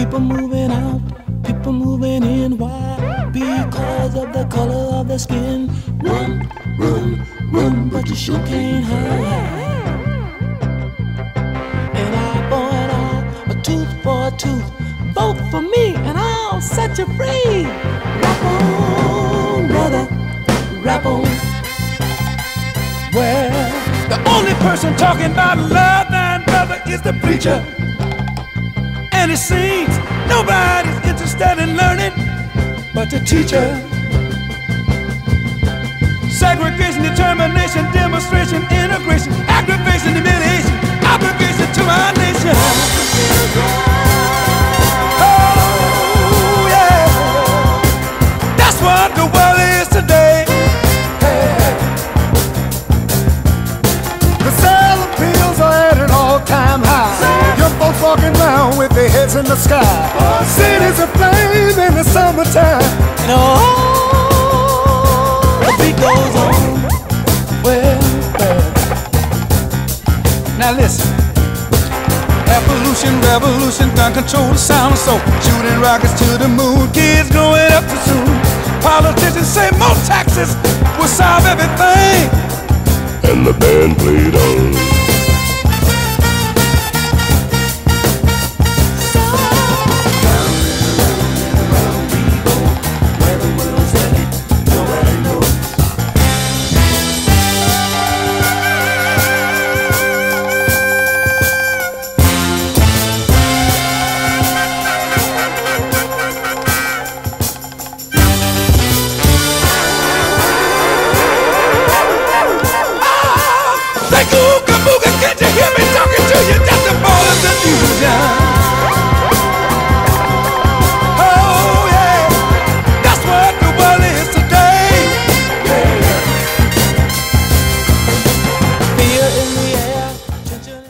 People moving out, people moving in. Why? Because of the color of their skin. Run, run, run, but you sure can't hide. An eye for an eye, a tooth for a tooth. Vote for me, and I'll set you free. Rap on, brother, rap on. Well, the only person talking about love, thine brother, is the preacher. And it nobody's interested in learning but the teacher. Segregation, determination, demonstration, integration, aggravation, humiliation, obligation to our nation. Oh, yeah. That's what the world is today. In the sky. Cities aflame in the summertime. And oh, the beat goes on. Well, well. Now listen. Evolution, revolution, gun control the sound so shooting rockets to the moon, kids growing up too soon. Politicians say more taxes will solve everything. And the band played on.